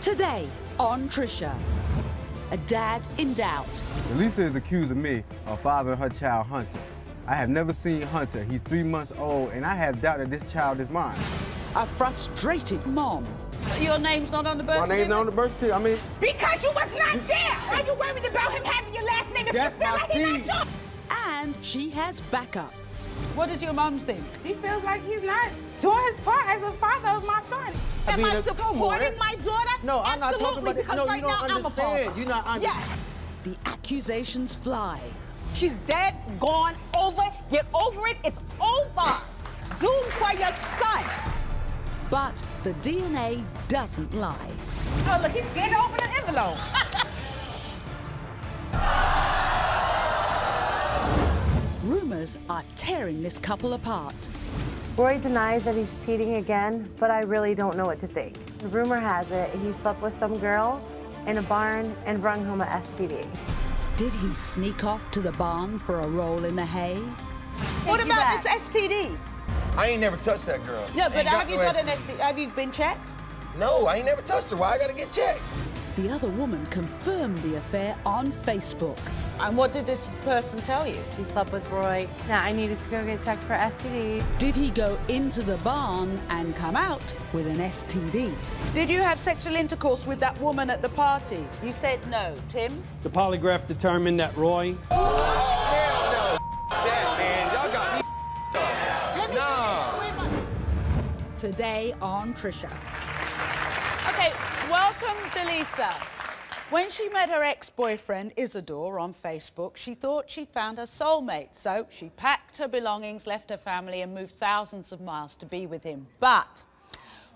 Today on Trisha, a dad in doubt. Lisa is accused of me of fathering her child, Hunter. I have never seen Hunter. He's three months old, and I have doubt that this child is mine. A frustrated mom. Your name's not on the birth My name's not on the birth certificate. I mean, Because you was not there. Are you worried about him having your last name if That's you feel like he's not yours? And she has backup. What does your mum think? She feels like he's not doing his part as a father of my son. Am I Abina, uh, come on. supporting my daughter? No, I'm not talking Absolutely, about it. because No, you right don't now understand. You're not under- Yes. The accusations fly. She's dead, gone, over. Get over it. It's over. Do for your son. But the DNA doesn't lie. Oh, look, he's scared to open an envelope. Rumors are tearing this couple apart. Roy denies that he's cheating again, but I really don't know what to think. The rumor has it he slept with some girl in a barn and brung home a STD. Did he sneak off to the barn for a roll in the hay? What about back. this STD? I ain't never touched that girl. No, but have you got an STD. STD? Have you been checked? No, I ain't never touched her. Why I gotta get checked? The other woman confirmed the affair on Facebook. And what did this person tell you? She slept with Roy. Now I needed to go get checked for STD. Did he go into the barn and come out with an STD? Did you have sexual intercourse with that woman at the party? You said no. Tim? The polygraph determined that Roy That man, y'all got me. Nah. Today on Trisha. Welcome, Delisa. When she met her ex-boyfriend, Isidore, on Facebook, she thought she'd found her soulmate. So she packed her belongings, left her family, and moved thousands of miles to be with him. But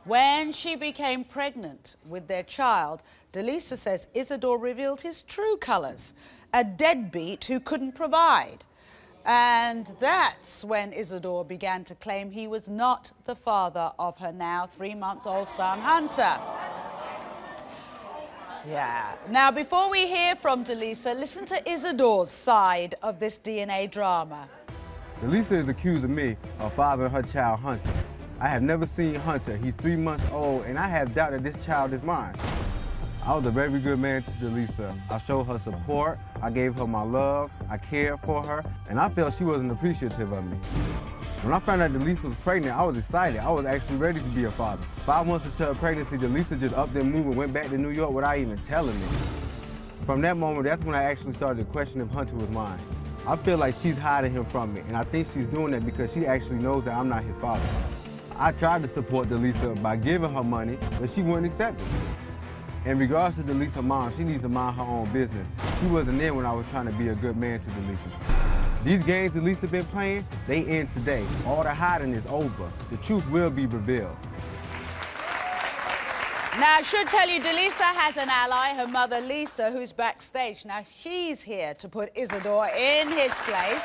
when she became pregnant with their child, Delisa says Isidore revealed his true colours, a deadbeat who couldn't provide. And that's when Isidore began to claim he was not the father of her now three month old son, Hunter. Yeah. Now, before we hear from Delisa, listen to Isidore's side of this DNA drama. Delisa is accused of me of fathering her child, Hunter. I have never seen Hunter. He's three months old, and I have doubt that this child is mine. I was a very good man to Delisa. I showed her support, I gave her my love, I cared for her, and I felt she wasn't appreciative of me. When I found out Delisa was pregnant, I was excited. I was actually ready to be a father. Five months into her pregnancy, Delisa just upped and moved and went back to New York without even telling me. From that moment, that's when I actually started to question if Hunter was mine. I feel like she's hiding him from me, and I think she's doing that because she actually knows that I'm not his father. I tried to support Delisa by giving her money, but she wouldn't accept it. In regards to Delisa mom, she needs to mind her own business. She wasn't there when I was trying to be a good man to Delisa. These games Delisa been playing, they end today. All the hiding is over. The truth will be revealed. Now, I should tell you, Delisa has an ally, her mother Lisa, who's backstage. Now, she's here to put Isidore in his place.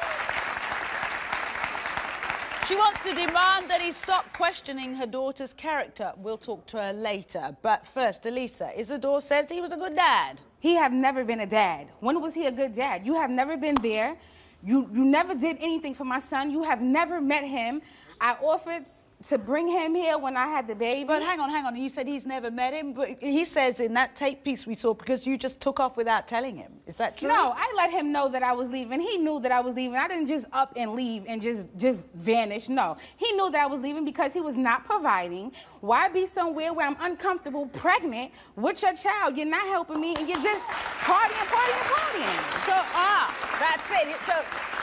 She wants to demand that he stop questioning her daughter's character. We'll talk to her later. But first, Delisa, Isidore says he was a good dad. He have never been a dad. When was he a good dad? You have never been there. You you never did anything for my son. You have never met him. I offered to bring him here when I had the baby. But hang on, hang on. You said he's never met him, but he says in that tape piece we saw because you just took off without telling him. Is that true? No, I let him know that I was leaving. He knew that I was leaving. I didn't just up and leave and just just vanish. No, he knew that I was leaving because he was not providing. Why be somewhere where I'm uncomfortable, pregnant with your child? You're not helping me, and you're just partying, partying, partying. So, ah, that's it. So,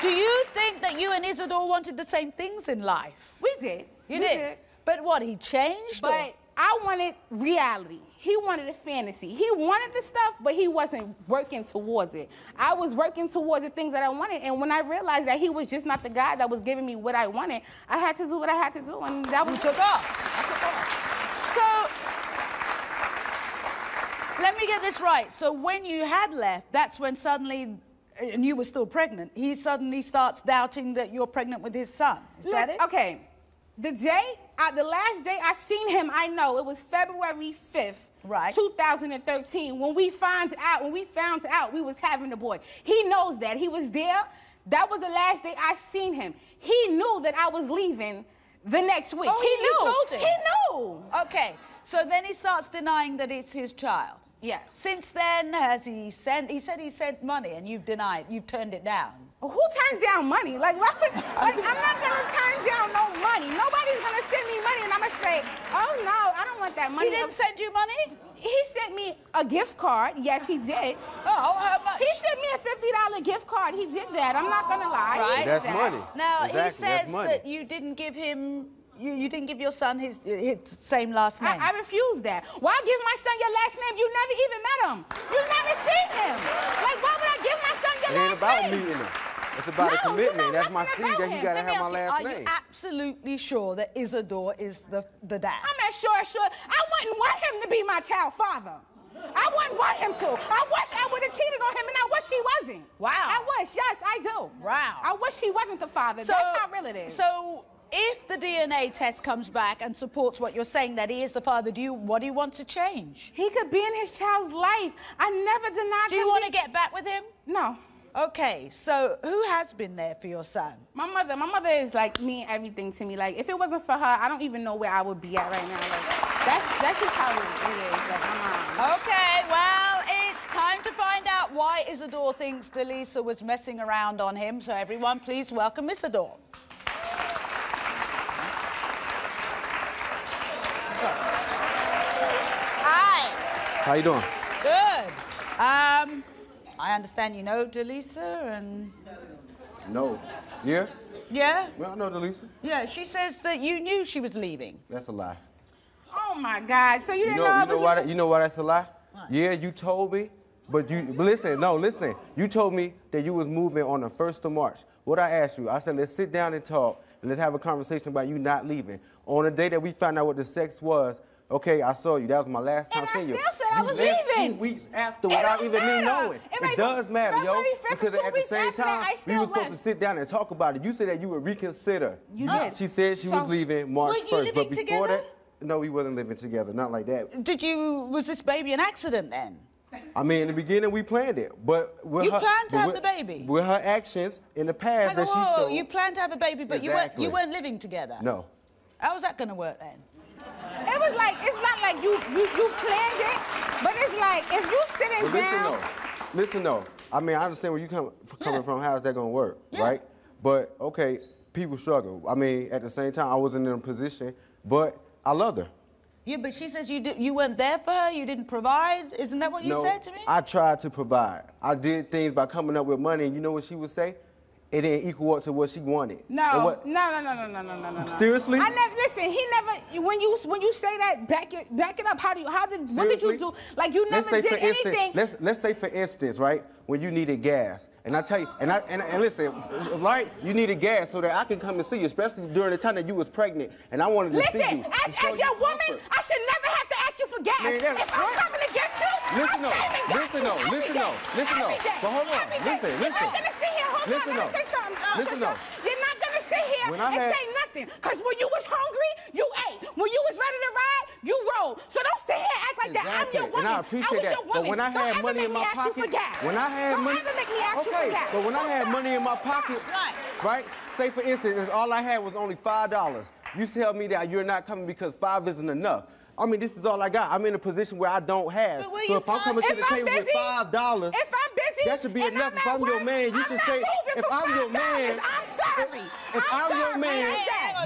do you think that you and Isidore wanted the same things in life? We did. You We did. But what, he changed? or- But I wanted reality. He wanted a fantasy. He wanted the stuff, but he wasn't working towards it. I was working towards the things that I wanted, and when I realized that he was just not the guy that was giving me what I wanted, I had to do what I had to do, and that was You took off. I took off. So, let me get this right. So, when you had left, that's when suddenly, and you were still pregnant, he suddenly starts doubting that you're pregnant with his son. Is that it? Okay. The day, uh, the last day I seen him, I know it was February 5th. Right. 2013. When we found out, when we found out we was having a boy, he knows that he was there. That was the last day I seen him. He knew that I was leaving the next week. Oh, he you knew. told him? He knew. Okay. So then he starts denying that it's his child. Yes. Since then, has he sent? He said he sent money, and you've denied. You've turned it down. Who turns down money? Like, why would, like I'm not gonna turn down no money. Nobody's gonna send me money, and I'm gonna say, oh no, I don't want that money. He didn't send you money. He sent me a gift card. Yes, he did. Oh, how much? He sent me a fifty dollar gift card. He did that. I'm not gonna lie. He Right. That's that. money. Now Exactly, he that's says money. that you didn't give him. You, you didn't give your son his his same last name. I, I refuse that. Why give my son your last name? You never even met him. You never seen him. Like, why would I give my son your It ain't last about name? meeting him. It's about No, a you commitment. know That's my nothing seed about that he gotta Let have my ask you, last are name. you absolutely sure that Isidore is the the dad? I'm not sure, as sure. I wouldn't want him to be my child father. I wouldn't want him to. I wish I would have cheated on him, and I wish he wasn't. Wow. I wish. Yes, I do. Wow. I wish he wasn't the father. That's how real it is. So if the DNA test comes back and supports what you're saying that he is the father, do you what do you want to change? he could be in his child's life. I never denied Do you want to get back with him? No. Okay, so who has been there for your son? My mother, my mother is like me everything to me. Like if it wasn't for her, I don't even know where I would be at right now. Like that's that's just how it is. Like Okay, well, it's time to find out why Isidore thinks Delisa was messing around on him. So everyone, please welcome Isidore. Hi. How you doing? Good. Um, I understand you know Delisa and No. Yeah? yeah, Well, I know Delisa. yeah. She says that you knew she was leaving. That's a lie. Oh my God! So you You didn't know, know, you know why? in- That, you know why that's a lie? Yeah, you told me, but you but listen. No, listen. You told me that you was moving on the first of March. What I asked you, I said let's sit down and talk and let's have a conversation about you not leaving. On the day that we found out what the sex was, okay, I saw you. That was my last time And I seeing you. still said I you was left leaving. Two weeks after, It without even me knowing. It It, does matter, yo. Because at the same time, we were supposed to sit down and talk about it. You said that you would reconsider. You did. She said she So- was leaving March 1st, but before together? that, no, we wasn't living together. Not like that. Did you? Was this baby an accident then? I mean, in the beginning, we planned it, but with You her, planned to have with- the baby? With her actions in the past that she whoa, showed. you planned to have a baby, but you weren't you weren't living together. No. How was that going to work then? It was like it's not like you you, you planned it, but it's like if you sitting But listen down. though, listen though. I mean, I understand where you come coming Yeah. from. How's that gonna work, Yeah. right? But okay, people struggle. I mean, at the same time, I wasn't in a position, but I loved her. Yeah, but she says you did, you weren't there for her. You didn't provide. Isn't that what you no, said to me? I tried to provide. I did things by coming up with money, and you know what she would say? It didn't equal up to what she wanted. No, what- no, no, no, no, no, no, no, no. Seriously? I never listen. He never. When you when you say that, back it back it up. How do you? How did? What did you do? Like you never did instance, anything. let's let's say for instance, right, when you needed gas, and I tell you, and I and, and listen, right, you needed gas so that I can come and see you, especially during the time that you was pregnant, and I wanted to see Listen, you. as, to as your woman, comfort. I should never have to ask you for gas. Man, that's- if I'm coming to get you, Listen though, get listen every listen though, listen day, But hold on, listen, listen. not gonna sit here. Hold Listen on, let me say something. Uh, Listen Shasha, though. You're not sit here I and had- say nothing. Cause when you was hungry, you ate. When you was ready to ride, you rode. So don't sit here and act like that. I'm your woman. and I appreciate was that. Your But when I Don't had ever money in my you pockets, when I had don't money, ever make me ask you okay, for gas. but when I Don't had stop. money in my Don't pockets, Right. right? Say for instance, all I had was only five dollars. You tell me that you're not coming because five isn't enough. I mean, this is all I got. I'm in a position where I don't have. So if I'm coming to the I'm table with five dollars, If I'm busy, that should be enough. I'm If I'm your man, you I'm should say, if I'm your man, I'm sorry. if I'm, your sorry. man,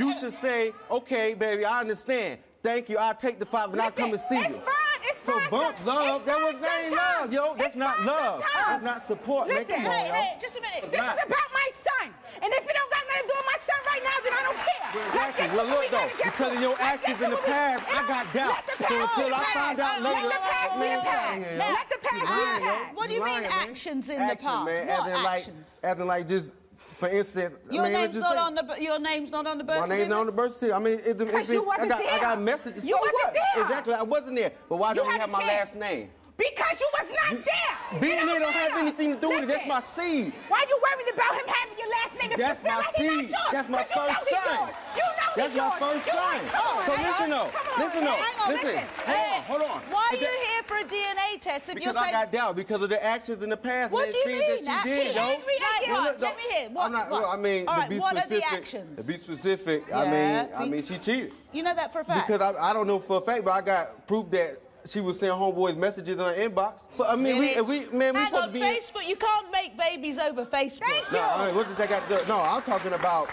you should say, okay, baby, I understand. Thank you. I'll take the five and I'll come and see Listen, you. It's fine. It's So bump love, that was ain't love, yo. That's not love. sometimes. That's not support. Listen, hey, hey, just a minute. This not. is about my son. And if it don't got nothing to do with my son right now, then I don't care. Well, Let's exactly. get to Well, what we look though, gotta get because to. of your actions in the what past, and I got doubt. Let the So past until be I the find past. out later- Let the past be the Man, past. yeah, Let the past You be the lying, yo. past. What do you You mean lying, man. actions in the Action, past? Man. What as in like, actions? as in like just, for instance, Your I mean, let's name's just not say, on the bu- your name's not on the birth My name's not on the birth certificate. I mean, it, it, Because it, you I wasn't got I there. got messages. You so wasn't what? there. Exactly, I wasn't there. But why You don't we have my chance. last name? Because you was not there. Being here don't have anything to do with it. That's my seed. Why are you worried about him having your last name if That's you feel my like he's not seed. yours? That's my 'Cause you know first son. You know That's my yours. first You son. on, So listen on. though. Come on, Listen though. Listen. Hold on. Hold on. Why are you here for a DNA test if Because you're I saying... got doubt because of the actions in the past. What do you mean? that she did, yo. Let me hear. What- I'm not, what? I mean, to be what are the specific. To be specific, I mean, I mean, she cheated. You know that for a fact? Because I, I don't know for a fact, but I got proof that she was sending homeboys messages in her inbox. But, I mean, we, we, man, we supposed on, to be. in- Facebook. You can't make babies over Facebook. Thank No, you. I mean, what does that got to do? No, I'm talking about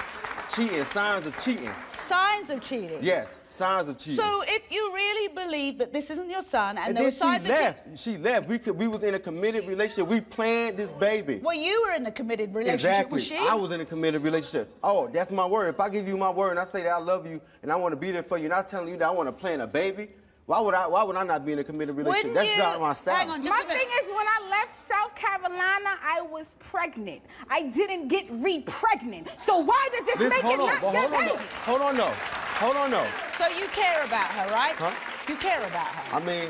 cheating, signs of cheating. Signs of cheating. Yes, signs of cheating. So if you really believe that this isn't your son and, and there were she signs of cheating, left. She left. We could. We was in a committed relationship. We planned this baby. well, you were in a committed relationship Exactly. she. I was in a committed relationship. Oh, that's my word. If I give you my word and I say that I love you and I want to be there for you, and I'm telling you that I want to plan a baby, why would I? Why would I not be in a committed relationship? Wouldn't that's you- not my style. Hang on, My thing is, when I left South Carolina, I was pregnant. I didn't get re-pregnant. So why does this Listen, make hold it on, not but your hold on, baby? though. hold on, no, hold on, no. So you care about her, right? Huh? You care about her. I mean,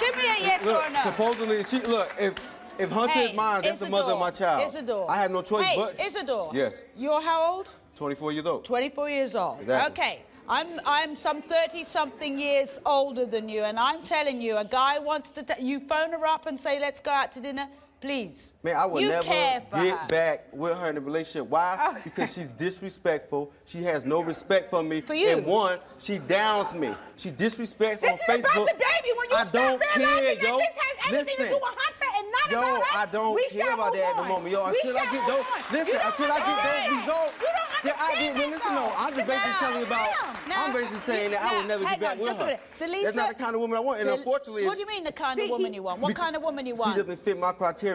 Give me a yes look, or a no. supposedly she look if if Hunter hey, is mine, that's the mother of my child. Isidore. I had no choice hey, but. Isidore. Yes. You're how old? 24 years old. 24 years old. Exactly. Okay. I'm I'm some 30 something years older than you, and I'm telling you, a guy wants to. You phone her up and say, "Let's go out to dinner." Please. Man, I would you never get her. back with her in a relationship. Why? Oh. Because she's disrespectful. She has no respect for me. For you. And one, she downs me. She disrespects This on is about the baby. When you I start don't realizing care, that yo. this has everything Listen. to do with Hunter and not Yo, about us, I don't we care about that at the moment, yo. We Until I get those, on. listen, until I get those results. You don't Yeah, I understand did. that, Listen, no. I'm just basically Now, telling you about. now, I'm basically saying that I would never get back on, with her. That's not the kind of woman I want. And unfortunately, What do you mean the kind of woman you want? What kind of woman you want? She doesn't fit my criteria.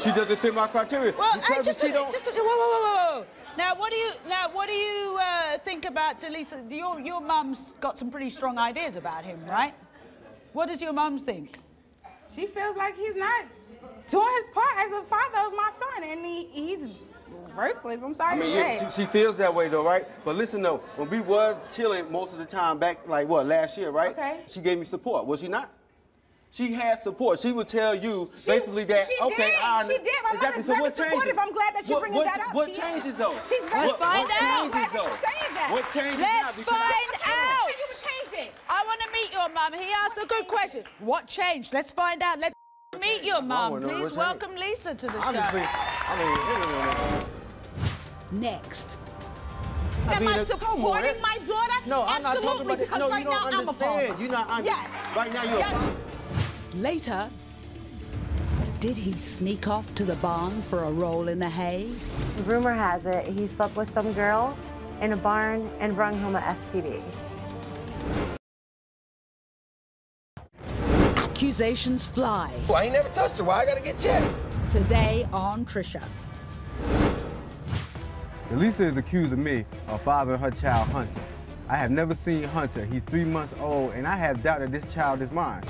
She doesn't fit my criteria. Well, Because hey, just, she a, don't. just a, whoa, whoa, whoa, whoa. Now, what do you now? What do you uh, think about Delisa? Your your mum's got some pretty strong ideas about him, right? What does your mum think? She feels like he's not doing his part as a father of my son, and he, he's worthless. I'm sorry I mean, to say. yeah, she, she feels that way though, right? But listen though, when we was chilling most of the time back, like what, last year, right? Okay. She gave me support, was she not? She had support. She would tell you She- basically that, she okay, did. I She did. My exactly. mother's So very what changes? supportive. I'm glad that you're What- bringing what, that up. What She- changes though? She's very what, find what out. changes I'm glad that though? you're saying that. What changes Let's now? Because find out. You would change it. I want to meet your mum. He asked a good question. What changed? Let's find out. Let's meet your mum. Please what welcome Lisa to the Obviously, show. I mean, Next. I Am mean, I come on, supporting my daughter? No, I'm not talking about this. because No, you don't now I'm a understand. father. You're not under- Yes. Right now, you're a Yes. father. Later, did he sneak off to the barn for a roll in the hay? Rumor has it he slept with some girl in a barn and brung home a STD. Accusations fly. Well, I ain't never touched her. Why I gotta get checked? Today on Trisha. Elisa is accusing me of fathering her child Hunter. I have never seen Hunter. He's three months old, and I have doubt that this child is mine.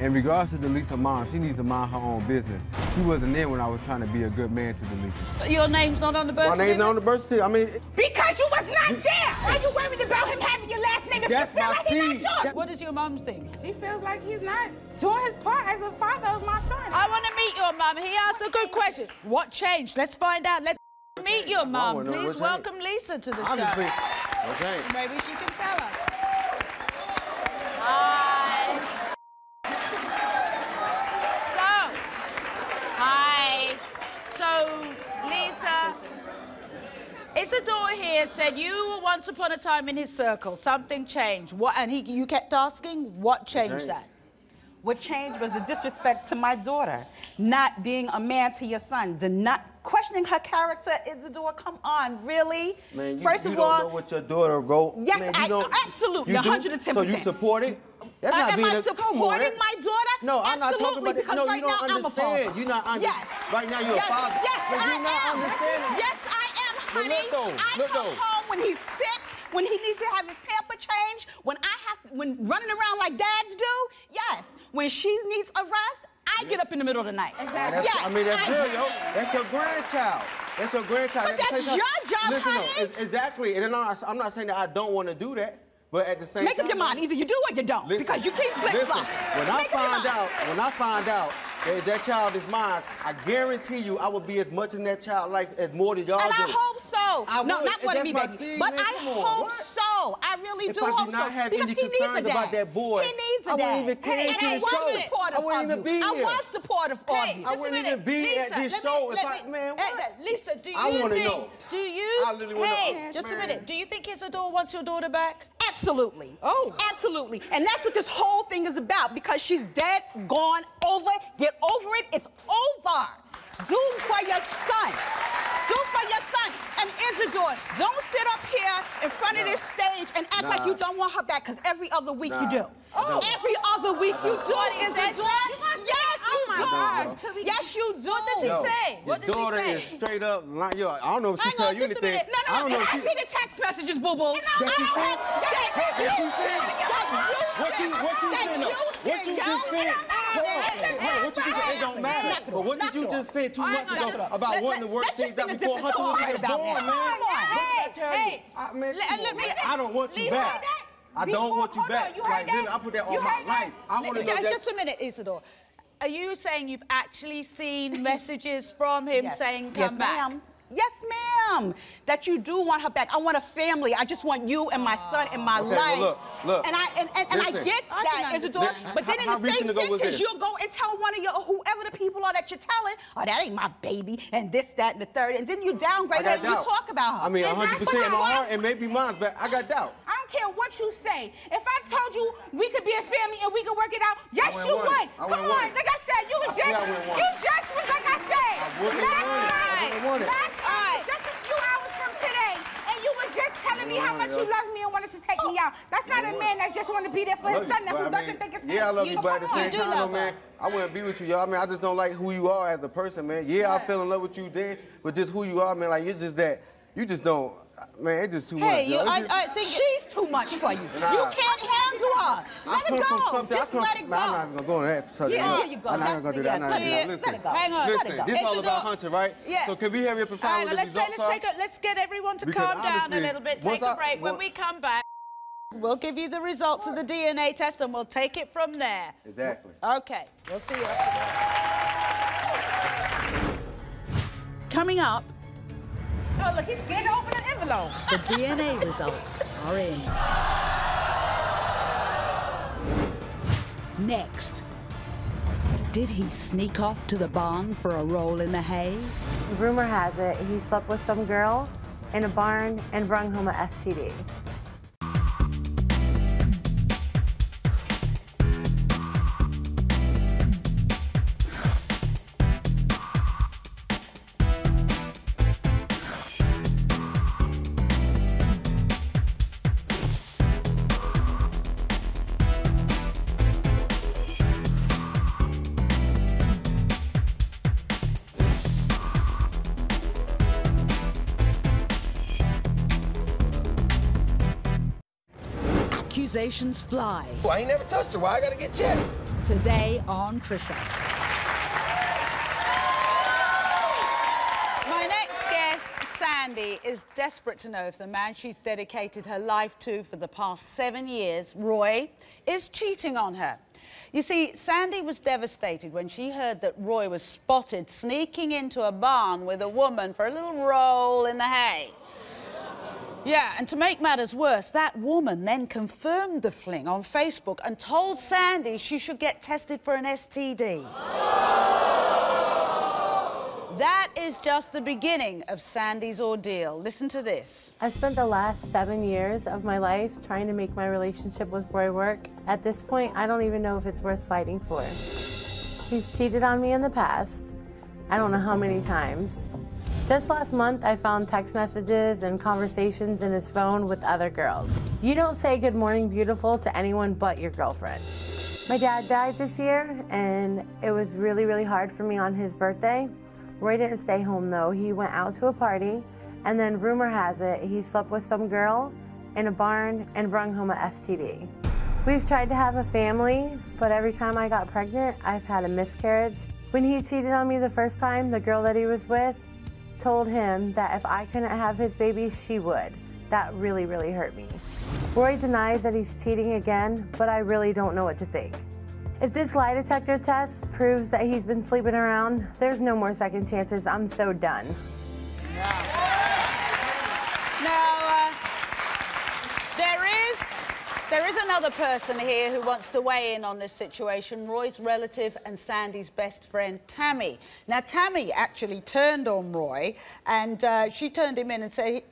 In regards to Delisa mom, she needs to mind her own business. She wasn't there when I was trying to be a good man to Delisa. Your name's not on the birth certificate? My name's not on the birth certificate. I mean, Because you was not there. Why you worried about him having your last name if That's you feel my like he's not yours? What does your mom think? She feels like he's not doing his part as a father of my son. I want to meet your mom. He asked a good question. What changed? Let's find out. Let's meet your mom. wanna Please what changed. welcome Lisa to the obviously, show. okay. Maybe she can tell us. Hi. So, hi. So, Lisa, Isidore here said you were once upon a time in his circle. Something changed. What? And he, you kept asking, what changed changed? that? What changed was the disrespect to my daughter, not being a man to your son, the not questioning her character. Isidore, come on, really? Man, you, First you of don't all, know what your daughter wrote. Yes, Man, you I- don't- absolutely, you do? 110%. So you support it? That's not am being I a, on, supporting that- my daughter? No, I'm not talking about it. No, right you don't now I'm a understand. You're not under- Yes. Right now you're yes. a father. Yes, But I you're not am. understanding. Yes, I But honey. look though, I look come though. home when he's sick, when he needs to have his pamper changed, when I have, when running around like dads do. Yes, when she needs a rest, I get up in the middle of the night. That's- Yes, I mean, that's I good, yo. That's your grandchild. That's your grandchild. But At the that's your job, Listen, honey. e- exactly. And I'm not, I'm not saying that I don't want to do that. But at the same Make time, Make up your mind. Either you do or you don't. Listen, because you keep flip listen, when I Make your find out, when I find out that that child is mine, I guarantee you I will be as much in that child life as more than y'all And do. I hope so. I no, would, not if more than that's me, my baby. seed, but man, I hope what? so. I really If do I hope did not so. have because any he needs a concerns dad. about that boy, he needs a I wouldn't dad. even came and to the was show. supportive I wouldn't of even you. be I was supportive of Hey, you. I just a wouldn't minute. even be Lisa, at this let show me- if I- me- man, Hey, what? Lisa, do you I wanna think? know. Do you? I literally wanna hey, just a minute. Do you think Isidore wants your daughter back? Absolutely. Oh. Absolutely. And that's what this whole thing is about because she's dead, gone, over. Get over it. It's over. Do for your son. Do for your son. And Isidore, don't sit up here in front of this stage and act like you don't want her back because every other week you Nah. do. Don't. Every other week you do, What, he said Isidore. Yes, Oh you my do. gosh, could we- Yes, you do. What does he Yo, say? What your does he daughter say? is straight up like yo. I don't know if she Hang tell on, you just a anything. minute. No, I don't no. know. I if she, see the text messages, boo boo. That she said? That she said? What you what you saying? What you just said? Hold on, hold on. What you just said? It don't matter. But what did you just say two months ago about wanting to work things out before Hunter was even born, man? Come on, What did I hey, hey. I, man, Let- come let on, me- man. I don't want you back. I don't Before- want you back. you Like, that? I put that You on my life. I want to know Just, just a minute, Isidore. Are you saying you've actually seen messages from him Yes. saying yes, come back? Ma'am. Yes, ma'am. That you do want her back. I want a family. I just want you and my son in my Okay, well, life. look, look. And I and, and, and I get I that, can Isidore. understand. But then in the same recent ago was sentence, you'll go and tell one of your whoever the people are that you're telling, oh, that ain't my baby, and this, that, and the third, and then you downgrade I her got and you talk about her. I mean, 100 percent in my why- heart, and maybe mine, but I got doubt. I don't care what you say. If I told you we could be a family and we could work it out, yes, you want would. I Come on, want like I said, you was I just I wouldn't want you just was like I said. I wouldn't last want it. I night, wouldn't want it. last night, just a few hours from today, and you was just telling me oh how much you love me and wanted to take me out. That's not a man that just want to be there for his son that who doesn't think it's Yeah, I love You- you, but at the same time, though, man, I wouldn't be with you, y'all. I mean, I just don't like who you are as a person, man. Yeah, I fell in love with you then, but just who you are, man, like, you're just that, you just don't, man, it's just too Hey, much, you, yo. It's I, just- I think She's too much for you. Nah. You can't handle her. I Let come it go. Just come let from, it man, I'm not even gonna go on that subject. Yeah, there you go. I'm not even gonna do that. I'm not yeah, gonna do that. Listen, let it go. Hang on. listen, Let it go. this all Isidore- about Hunter, right? Yeah. So can we hurry up and find right, what the results let's, are? take a, let's get everyone to calm down a little bit, take a I- break. when we come back, we'll give you the results of the DNA test and we'll take it from there. Exactly. Okay, we'll see you. Coming up, Oh, look, he's scared to open an envelope. The DNA results are in. Next. Did he sneak off to the barn for a roll in the hay? Rumor has it he slept with some girl in a barn and brung home a STD. Accusations fly. Oh, I ain't never touched her. Why I gotta get checked? Today on Trisha. My next guest, Sandy, is desperate to know if the man she's dedicated her life to for the past seven years, Roy, is cheating on her. You see, Sandy was devastated when she heard that Roy was spotted sneaking into a barn with a woman for a little roll in the hay. Yeah, and to make matters worse, that woman then confirmed the fling on Facebook and told Sandy she should get tested for an STD. That is just the beginning of Sandy's ordeal. Listen to this. I spent the last seven years of my life trying to make my relationship with Roy work. At this point, I don't even know if it's worth fighting for. He's cheated on me in the past. I don't know how many times. Just last month, I found text messages and conversations in his phone with other girls. You don't say good morning, beautiful to anyone but your girlfriend. My dad died this year, and it was really, really hard for me on his birthday. Roy didn't stay home though. He went out to a party, and then rumor has it he slept with some girl in a barn and brung home a STD. We've tried to have a family, but every time I got pregnant, I've had a miscarriage. When he cheated on me the first time, the girl that he was with told him that if I couldn't have his baby, she would. That really, really hurt me. Roy denies that he's cheating again, but I really don't know what to think. If this lie detector test proves that he's been sleeping around, there's no more second chances. I'm so done. Now, uh, there is there is another person here who wants to weigh in on this situation. Roy's relative and Sandy's best friend, Tammy. Now, Tammy actually turned on Roy, and uh, she turned him in and said,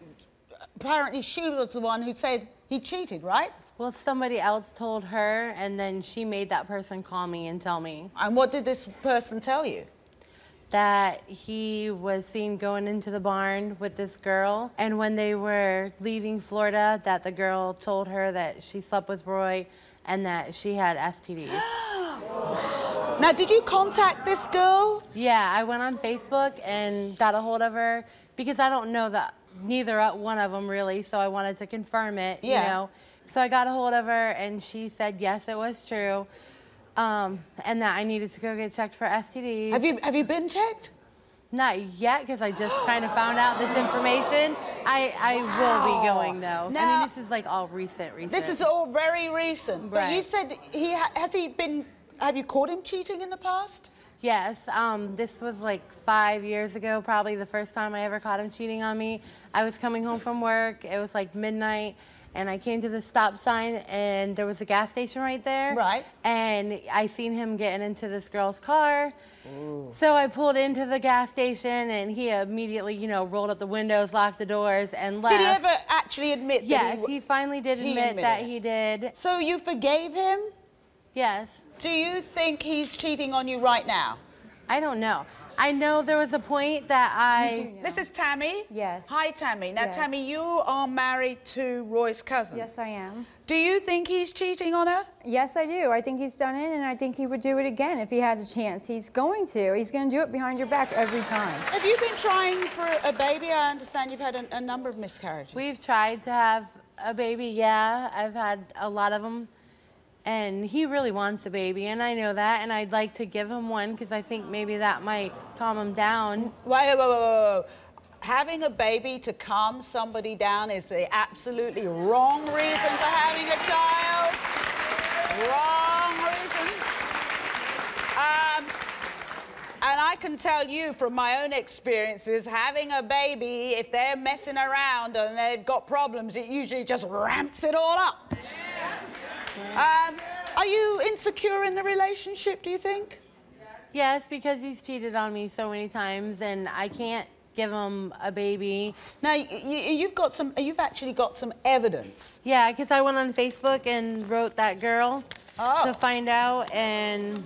apparently she was the one who said he cheated, right? Well, somebody else told her, and then she made that person call me and tell me. And what did this person tell you? That he was seen going into the barn with this girl. And when they were leaving Florida, that the girl told her that she slept with Roy and that she had STDs. now, did you contact this girl? Yeah, I went on Facebook and got a hold of her because I don't know that neither one of them really, so I wanted to confirm it, Yeah. you know. So I got a hold of her and she said yes, it was true. Um, and that I needed to go get checked for STDs. Have you have you been checked? Not yet, because I just kind of found out this information. I, I will be going though. I Now- mean, this is like all recent, recent. This is all very recent. But you said he ha- has he been? Have you caught him cheating in the past? Yes, um, this was like five years ago, probably the first time I ever caught him cheating on me. I was coming home from work. It was like midnight, and I came to the stop sign, and there was a gas station right there. Right. And I seen him getting into this girl's car. Ooh. So I pulled into the gas station, and he immediately, you know, rolled up the windows, locked the doors, and left. Did he ever actually admit? Yes, that he, he finally did he admit that he did. So you forgave him? Yes. Do you think he's cheating on you right now? I don't know. I know there was a point that I. This is Tammy. Yes. Hi, Tammy. Now, Yes. Tammy, you are married to Roy's cousin. Yes, I am. Do you think he's cheating on her? Yes, I do. I think he's done it, and I think he would do it again if he had the chance. He's going to. He's going to do it behind your back every time. Have you been trying for a baby? I understand you've had a, a number of miscarriages. We've tried to have a baby, yeah. I've had a lot of them. And he really wants a baby, and I know that. And I'd like to give him one because I think maybe that might calm him down. Wait, wait, wait, wait, wait. Having a baby to calm somebody down is the absolutely wrong reason for having a child. Wrong reason. Um, and I can tell you from my own experiences, having a baby, if they're messing around and they've got problems, it usually just ramps it all up. Um, are you insecure in the relationship, do you think? Yes, because he's cheated on me so many times, and I can't give him a baby. Now, y- y- you've got some, you've actually got some evidence. Yeah, because I went on Facebook and wrote that girl Oh. to find out, and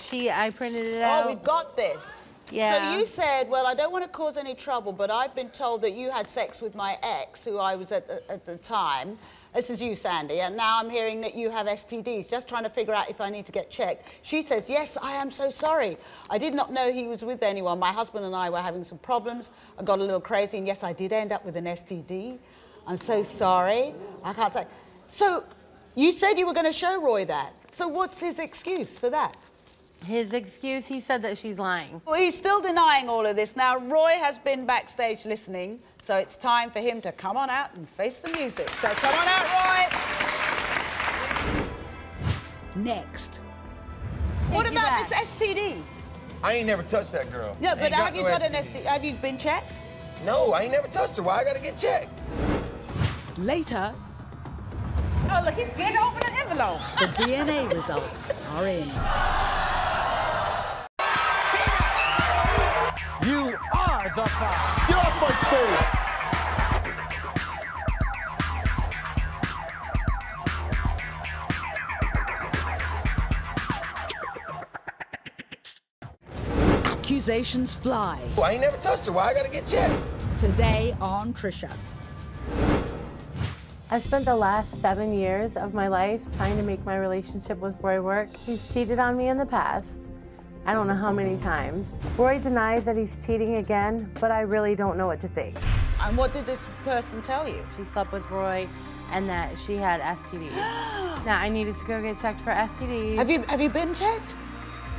she, I printed it Oh, out. Oh, we've got this. Yeah. So you said, well, I don't want to cause any trouble, but I've been told that you had sex with my ex, who I was at the, at the time. This is you, Sandy, and now I'm hearing that you have STDs. Just trying to figure out if I need to get checked. She says, yes, I am so sorry. I did not know he was with anyone. My husband and I were having some problems. I got a little crazy, and yes, I did end up with an STD. I'm so sorry. I can't say. So you said you were going to show Roy that. So what's his excuse for that? His excuse, he said that she's lying. Well, he's still denying all of this. Now, Roy has been backstage listening, so it's time for him to come on out and face the music. So come on out, Roy. Next. what about back. this STD? I ain't never touched that girl. No, but ain't have you no got an STD. STD? Have you been checked? No, I ain't never touched her. Why I gotta get checked? Later, Oh, look, he's scared to open an envelope. the DNA results are in. You are the five. Get off my stage. Accusations fly. Well, I ain't never touched her. Why I gotta get checked? Today on Trisha. I spent the last seven years of my life trying to make my relationship with Roy work. He's cheated on me in the past. I don't know how many times. Roy denies that he's cheating again, but I really don't know what to think. And what did this person tell you? She slept with Roy and that she had STDs. now I needed to go get checked for STDs. Have you have you been checked?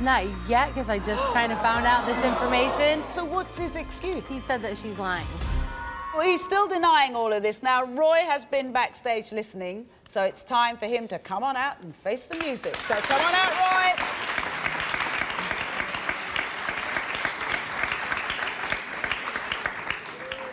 Not yet, because I just kind of found out this information. So what's his excuse? He said that she's lying. Well, he's still denying all of this. Now, Roy has been backstage listening, so it's time for him to come on out and face the music. So come on out, Roy.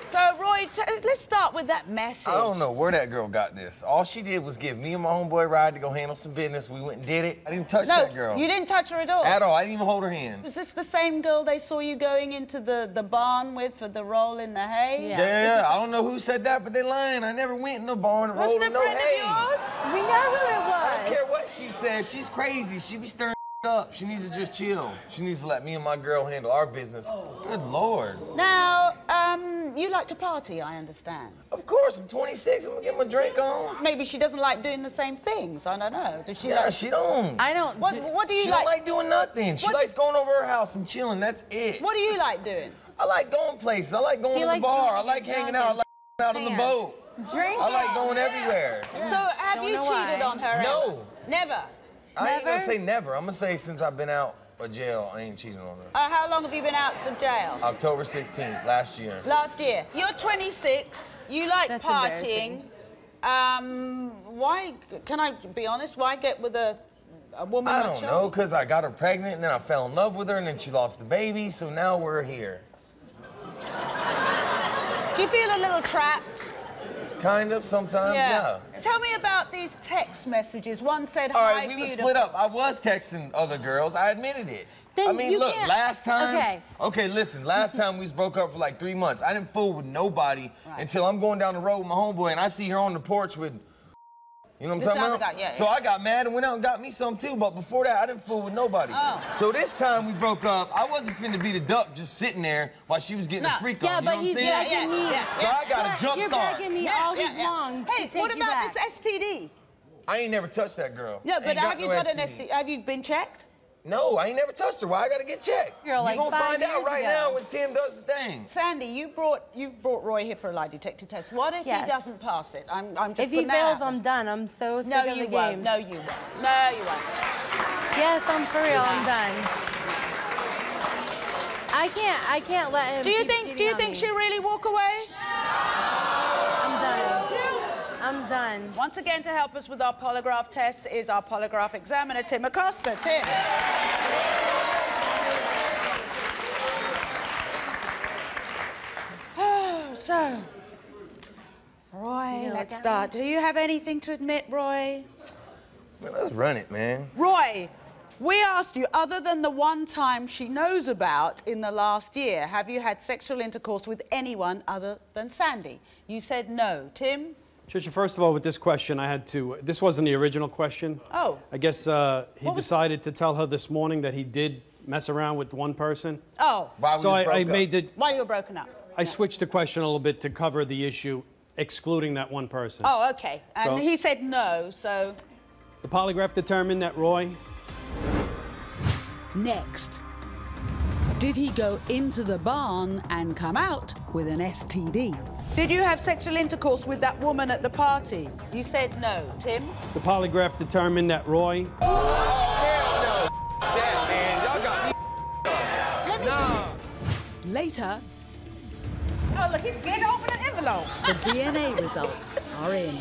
So, Roy, t- let's start with that message. I don't know where that girl got this. All she did was give me and my homeboy a ride to go handle some business. We went and did it. I didn't touch no, that girl. you didn't touch her at all. At all. I didn't even hold her hand. Was this the same girl they saw you going into the, the barn with for the roll in the hay? Yeah, yeah, I don't know who said that, but they're lying. I never went in the barn and Wasn't rolled a no friend of hay. yours? We know who it was. I don't care what she says. She's crazy. She be stirring up. She needs to just chill. She needs to let me and my girl handle our business. Good lord. Now, um, you like to party, I understand. Of course, I'm 26. I'm gonna get my drink on. Maybe she doesn't like doing the same things. I don't know. Does she Yeah, like... she don't. I don't. What, do- what do you She like? don't like doing nothing. She What- likes going over her house and chilling. That's it. What do you like doing? I like going places. I like going He to the bar. I like hanging out. I like out on the boat. Drinking. I like going everywhere. So have Don't you cheated why. on her? No. ever? Never. I ain't gonna say never. I'm gonna say since I've been out of jail, I ain't cheating on her. Uh, how long have you been out of jail? October 16th, last year. Last year. You're 26. You like That's partying. Um, why? Can I be honest? Why get with a a woman? I don't know, cause I got her pregnant and then I fell in love with her and then she lost the baby, so now we're here. Do you feel a little trapped? Kind of, sometimes, yeah. Tell me about these text messages. One said, All "Hi, right, we were beautiful." split up. I was texting other girls. I admitted it. Then I mean, look, can't- last time. Okay. Okay, listen. Last time we broke up for like three months. I didn't fool with nobody until I'm going down the road with my homeboy and I see her on the porch with. You know what I'm This talking about? guy, yeah, so yeah. I got mad and went out and got me some too. But before that, I didn't fool with nobody. Oh. So this time we broke up. I wasn't finna be the duck just sitting there while she was getting No. a freak Yeah, on. You but know what he's I'm saying? begging Yeah, me. yeah, So I got a jump You're start. begging me Yeah, all yeah, week yeah. long Hey, to take what you about back. this STD? I ain't never touched that girl. No, but Ain't have you no got an STD. STD? Have you been checked? No, I ain't never touched her. Why I gotta get checked? Girl, like you gonna find out right ago. now when Tim does the thing. Sandy, you brought you've brought Roy here for a lie detector test. What if Yes. he doesn't pass it? I'm I'm just If he fails, I'm done. I'm so sick No, of you the won't. games. No, you won't. No, you won't. Yes, I'm for real. I'm done. I can't. I can't let him. Do you keep think? Do you think me. she'll really walk away? I'm done. Once again, to help us with our polygraph test is our polygraph examiner, Tim Acosta. Tim. Oh, so, Roy, look let's start. Do you have anything to admit, Roy? Man, let's run it, man. Roy, we asked you, other than the one time she knows about in the last year, have you had sexual intercourse with anyone other than Sandy? You said no. Tim? Trisha, first of all, with this question, I had to. This wasn't the original question. Oh. I guess uh, he What was- decided to tell her this morning that he did mess around with one person. Oh, Why we so just I, I up. made it. why you were broken up? I switched the question a little bit to cover the issue, excluding that one person. Oh, okay. And So- he said no, so The polygraph determined that Roy Next. Did he go into the barn and come out with an STD? Did you have sexual intercourse with that woman at the party? You said no. Tim? The polygraph determined that Roy That, man. Y'all got me. Later, Oh, look, he's scared to open an envelope. the DNA results are in.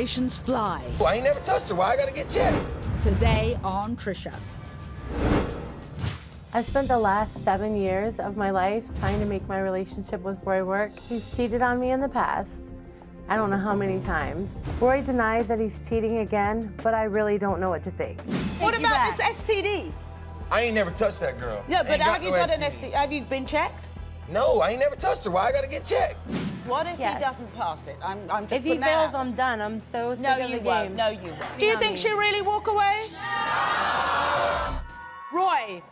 Accusations fly. I ain't never touched her. Why I gotta get checked? Today on Trisha. I spent the last seven years of my life trying to make my relationship with Roy work. He's cheated on me in the past. I don't know how many times. Roy denies that he's cheating again, but I really don't know what to think. What Take you about back. this STD? I ain't never touched that girl. No, but Ain't have you no got an STD. STD? Have you been checked? No, I ain't never touched her. Why I gotta get checked? What if Yes. he doesn't pass it? I'm, I'm just If he fails. I'm done. I'm so sick No, of you the won't. games. No, you won't. Do you on think me. she'll really walk away? No! Roy,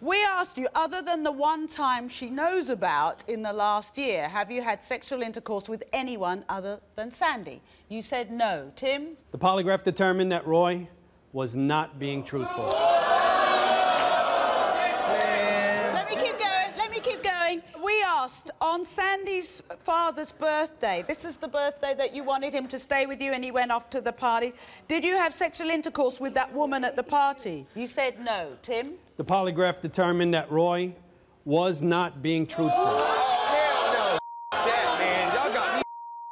We asked you, other than the one time she knows about in the last year, have you had sexual intercourse with anyone other than Sandy? You said no. Tim? The polygraph determined that Roy was not being truthful. Asked on Sandy's father's birthday, this is the birthday that you wanted him to stay with you and he went off to the party. Did you have sexual intercourse with that woman at the party? You said no. Tim? The polygraph determined that Roy was not being truthful. Hell no. That, man. Y'all got me.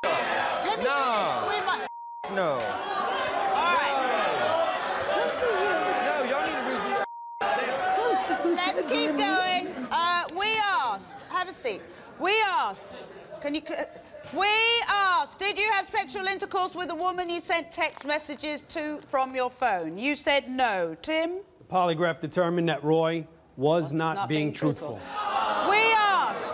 Let me Nah. finish. We No. All right. No, y'all need to redo Let's keep going. Uh, we asked, have a seat. We asked, can you, we asked, did you have sexual intercourse with a woman you sent text messages to from your phone? You said no. Tim? The polygraph determined that Roy was not, Not being, being truthful. We asked.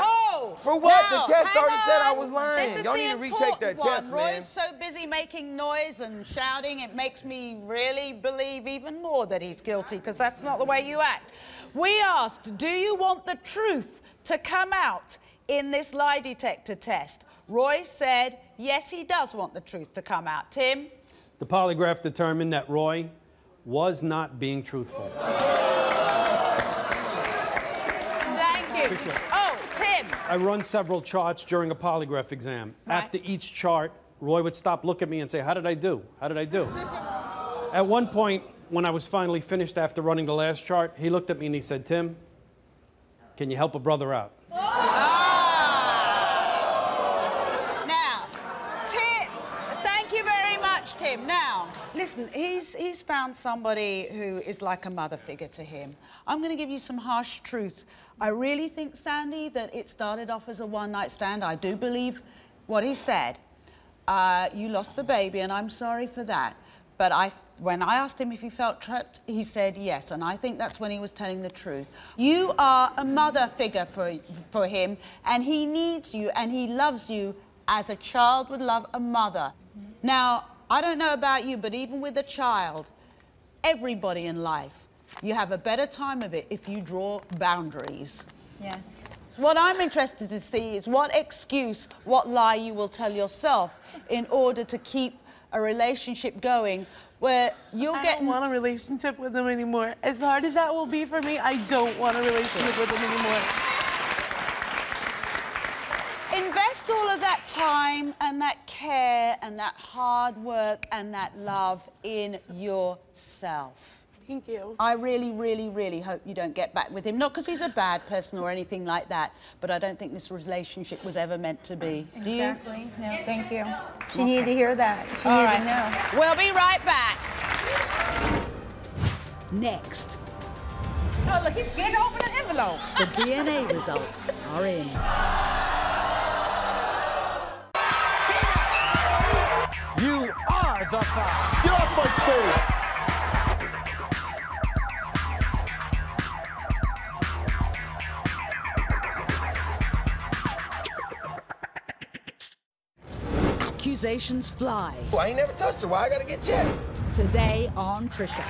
Oh! For what? The test hang already said I was lying. This is Y'all the need to retake important that one. test, man. Roy's so busy making noise and shouting, it makes me really believe even more that he's guilty, because that's not the way you act. We asked, do you want the truth to come out in this lie detector test? Roy said, yes, he does want the truth to come out. Tim? The polygraph determined that Roy was not being truthful. Thank you. Oh, Tim. I run several charts during a polygraph exam. After each chart, Roy would stop, look at me, and say, How did I do? How did I do? at one point, when I was finally finished after running the last chart, he looked at me and he said, Tim, can you help a brother out? Now, Tim, thank you very much, Tim. Now, listen, he's, he's found somebody who is like a mother figure to him. I'm going to give you some harsh truth. I really think, Sandy, that it started off as a one night stand. I do believe what he said. Uh, you lost the baby, and I'm sorry for that. But I, when I asked him if he felt trapped, he said yes, and I think that's when he was telling the truth. You are a mother figure for, for him, and he needs you, and he loves you as a child would love a mother. Now, I don't know about you, but even with a child, everybody in life, you have a better time of it if you draw boundaries. Yes. So what I'm interested to see is what excuse, what lie you will tell yourself in order to keep a relationship going where you'll I get don't want a relationship with him anymore. As hard as that will be for me, I don't want a relationship with him anymore. invest all of that time and that care and that hard work and that love in yourself. Thank you. I really, really, really hope you don't get back with him. Not because he's a bad person or anything like that, but I don't think this relationship was ever meant to be. Do you? Exactly. No, thank you. She needed to hear that. She All needed right. to know. We'll be right back. Next, Oh, look, he's scared to open an envelope. the DNA results are in. You are the five. Get off my stage. Accusations fly. Well, I ain't never touched her. Why I gotta get checked? Today on Trisha.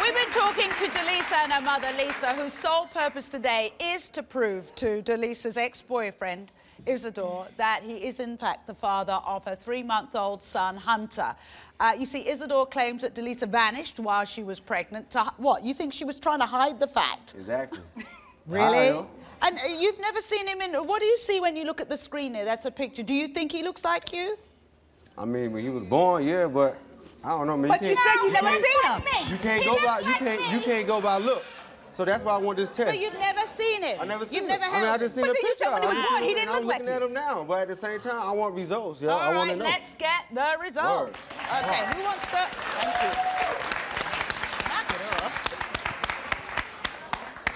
We've been talking to Delisa and her mother, Lisa, whose sole purpose today is to prove to Delisa's ex-boyfriend, Isidore, that he is in fact the father of her three-month-old son, Hunter. Uh, you see, Isidore claims that Delisa vanished while she was pregnant. To, what, you think she was trying to hide the fact? Exactly. Really? And uh, you've never seen him in... What do you see when you look at the screen there? That's a picture. Do you think he looks like you? I mean, when he was born, yeah, but I don't know, man. But you can't- said you never seen him. You can't He go by looks you can't me. you can't go by looks. So that's why I want this test. But you've never seen it. I never seen You've him. never I mean, I just seen But the then you picture. said when he was born, he didn't look I'm like looking at him now, but at the same time, I want results. Yeah, All I want right, to know. let's get the results. Okay, who wants to? Thank you. Knock it off.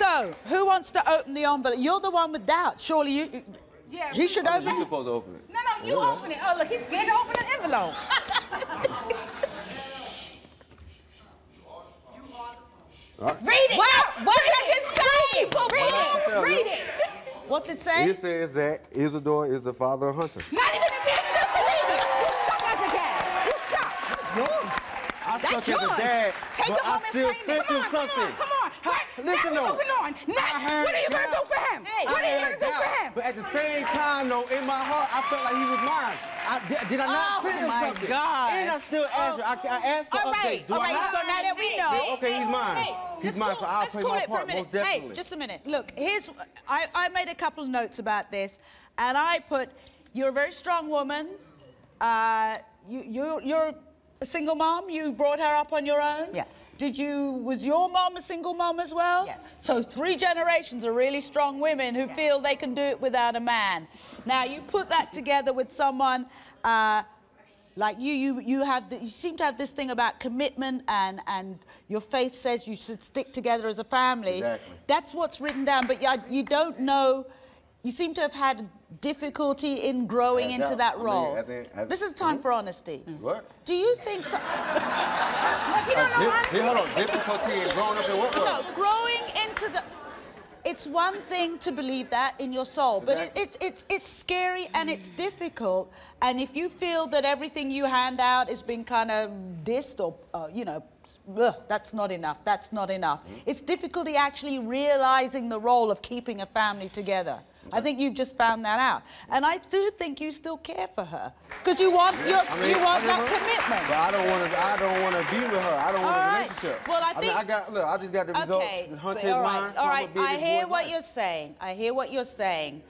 So, who wants to open the envelope? You're the one with doubts. Surely you. you- Yeah. He should You're open it. supposed to open it. No, no, you Yeah. open it. Oh, look, he's scared to open the envelope. Read it. What? What did it say? Read it. Read it. What's it say? It says that Isidore is the father of Hunter. Not even a minute to believe it. You suck as a dad. You suck. I I That's suck yours. as a dad, Take but it I still train it. sent Come on. Come on. Ha- Listen now though. we're moving on. Next, what are you gonna doubt. do for him? I what are you gonna do for him? But at the same time, though, in my heart, I felt like he was mine. I, did, did I not Oh, send him my something? gosh. And I still asked you. I, I asked for All right, updates. Do all I right, not? so now that we know. Yeah, okay, he's mine. Hey, he's mine, call- so I'll let's play call my it for a part, most definitely. Hey, just a minute. Look, here's I, I made a couple of notes about this, and I put you're a very strong woman. Uh, you you you're a single mom. You brought her up on your own. Yes. Did you was your mom a single mom as well? Yes. So three generations of really strong women who feel they can do it without a man. Now you put that together with someone. Uh, like you, you, you have, the, you seem to have this thing about commitment, and and your faith says you should stick together as a family. Exactly. That's what's written down, but you, you don't know. You seem to have had difficulty in growing into that I mean, role. I think- I- this is time for honesty. What? Do you think so? He don't know honesty. hold on, difficulty in growing up in what No, growing into the. It's one thing to believe that in your soul, but it, it's it's it's scary and it's difficult. And if you feel that everything you hand out is being kind of dissed or uh, you know, ugh, that's not enough. That's not enough. Mm-hmm. It's difficulty actually realizing the role of keeping a family together. I think you've just found that out, and I do think you still care for her because you want your, I mean, you want I that never- commitment. But I don't want to. I don't want to be with her. I don't want All a right. relationship. Well, I think- I got. Look, I just got the result. Okay, Hunt but his all mind. right, so all I'ma right. I hear what life. you're saying. I hear what you're saying.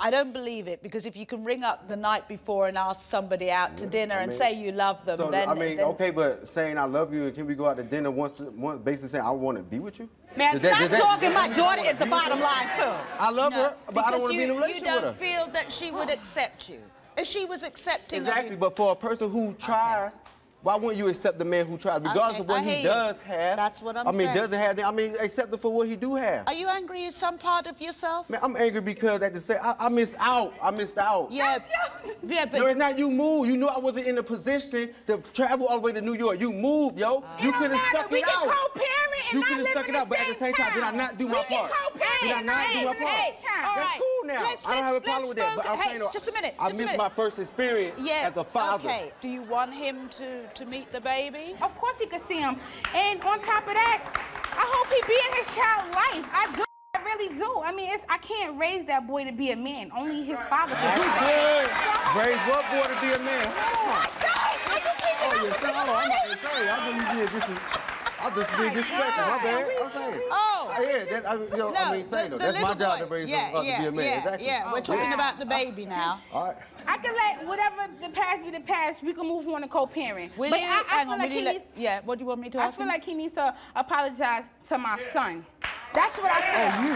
I don't believe it because if you can ring up the night before and ask somebody out to dinner I and say you love them, So then I mean, then- okay, but saying I love you and can we go out to dinner once, once basically saying I want to be with you? Man, Does that- stop does that- talking. My daughter is the bottom line, too. I love No, her, but I don't want to be in a relationship you- relationship You don't feel that she would accept you. If she was accepting Exactly, you- but for a person who tries, why wouldn't you accept the man who tried, regardless Okay, of what I hear he you. does have? That's what I'm I mean, saying. doesn't have. I mean, accept it for what he do have. Are you angry at some part of yourself? Man, I'm angry because at the same, I, I missed out. I missed out. Yeah, yeah, but no, it's not you moved. You knew I wasn't in a position to travel all the way to New York. You moved, yo. Uh, you could have stuck we it out. You could have stuck it out, the but at the same same time, did I not do We my can part? co-parent Did I and not not do live my in the part? same That's right. cool now. Let's- I don't have a let's- problem with that. But I'm saying, just a minute, I missed my first experience yeah. as a father. Okay. Do you want him to to meet the baby? Of course he could see him. And on top of that, I hope he be in his child's life. I do. I really do. I mean, it's I can't raise that boy to be a man. Only his father can do that. good. So I hope- Raise what boy to be a man? My son, why you keeping Oh, up yeah, with son, this on. I'm money? about to say, I believe you being dis- I'm just being disrespectful. My bad. I'm saying. Oh. oh. Yeah, that, I, mean, you know, I mean, saying though, that's my job boy. to raise yeah, him up yeah, to be a man. Yeah, exactly. yeah. We're oh, talking wow. about the baby now. All right. I can let whatever the past be the past. We can move on to co-parent. But you? I, I feel on, like he let- needs. yeah. What do you want me to I feel him? like he needs to apologize to my son. That's what I oh, feel. Oh, you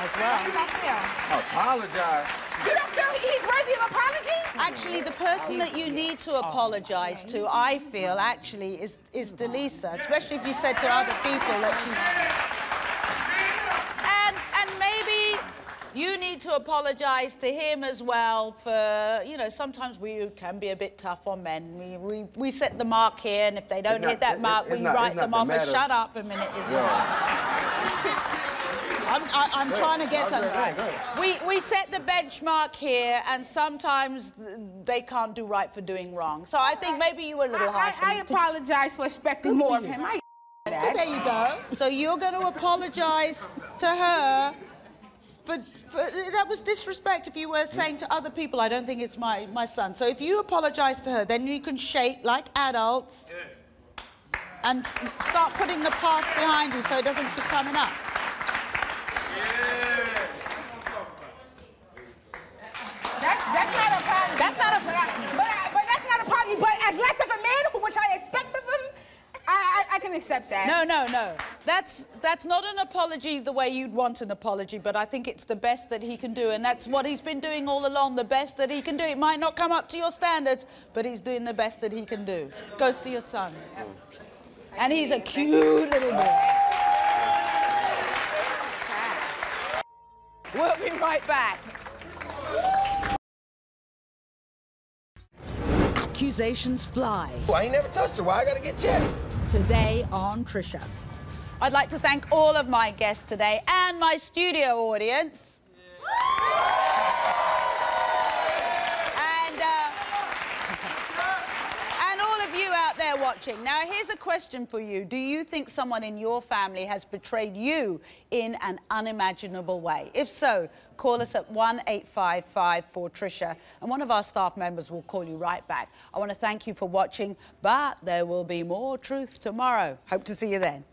as well. That's what I feel. Apologize. You don't feel he's worthy of apology? Actually, the person that you need to apologise to, I feel, actually, is is Delisa, especially if you said to other people that she's. And and maybe you need to apologise to him as well for, you know, sometimes we can be a bit tough on men. We we, we set the mark here, and if they don't not- hit that it- mark, we not- write them not off the as shut up a minute, isn't Yeah. it? I'm, I, I'm trying to get Go ahead, something. go ahead, go We, we set the benchmark here, and sometimes they can't do right for doing wrong. So I think maybe you were a little I, harsh. I, I on apologize for expecting more of him. I There you go. So you're going to apologise to her for, for that was disrespect. If you were saying to other people, I don't think it's my my son. So if you apologise to her, then you can shake like adults. And start putting the past behind you so it doesn't keep coming up. That's that's not a apology. That's not a but, I, but, that's not a apology. But as less of a man, which I expect of him, I, I, I can accept that. No, no, no. That's that's not an apology the way you'd want an apology, but I think it's the best that he can do, and that's what he's been doing all along. The best that he can do. It might not come up to your standards, but he's doing the best that he can do. Go see your son, and he's a cute little boy. We'll be right back. Accusations fly. I ain't never touched her. Why I gotta get checked? Today on Trisha. I'd like to thank all of my guests today and my studio audience. And, uh, and all of you out there watching. Now, here's a question for you. Do you think someone in your family has betrayed you in an unimaginable way? If so, call us at 1-855 for Trisha, and one of our staff members will call you right back. I want to thank you for watching, but there will be more truth tomorrow. Hope to see you then.